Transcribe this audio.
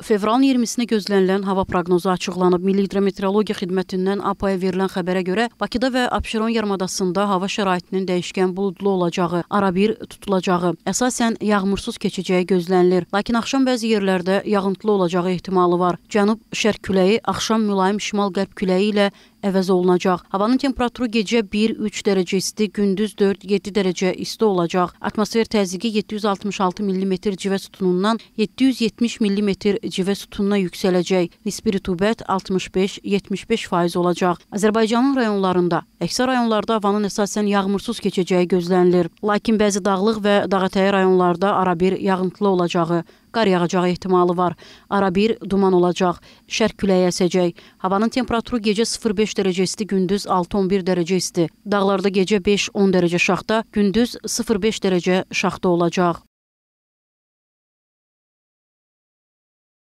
Fevralın 20-sinə gözlənilən hava proqnozu açıqlanıb. Milli Hidrometeorologiya Xidmətindən APA-ya verilən xəbərə görə Bakıda və Abşeron yarımadasında hava şəraitinin dəyişkən buludlu olacağı, arabir tutulacağı, əsasən yağmursuz keçəcəyi gözlənilir. Lakin axşam bəzi yerlərdə yağıntılı olacağı ehtimalı var. Cənub-şərq küləyi axşam mülayim şimal-qərb küləyi ilə əvəz olunacaq. Havanın temperaturu gecə 1-3 dərəcə isti, gündüz 4-7 dərəcə isti olacaq. Atmosfer təzyiqi 766 mm civə sütunundan 770 mm civə sütununa yüksələcək. Nisbi rütubət 65-75% olacaq. Azərbaycanın rayonlarında, əksər rayonlarda havanın əsasən yağmursuz keçəcəyi gözlənilir. Lakin bəzi dağlıq və dağətəyi rayonlarda arabir yağıntılı olacağı, qar yağacağı ehtimalı var. Arabir duman olacaq. Şərq küləyi əsəcək. Havanın temperaturu gecə 0-5 dərəcə isti, gündüz 6-11 dərəcə isti. Dağlarda gecə 5-10 dərəcə şaxta, gündüz 0-5 dərəcə şaxta olacaq.